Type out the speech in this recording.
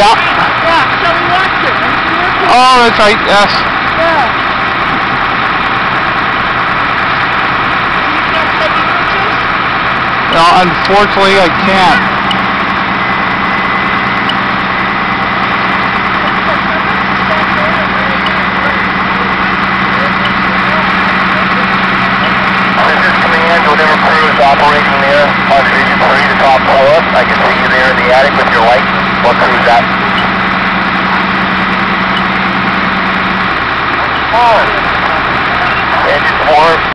Yeah. Yeah, oh, shall we watch it? Oh, that's right. Yes. Yeah. You can't take any pictures? No, unfortunately, I can't. This is command, whatever crew is operating there, on Division 3, the top floor. I can see you there in the attic with your light. That? 4,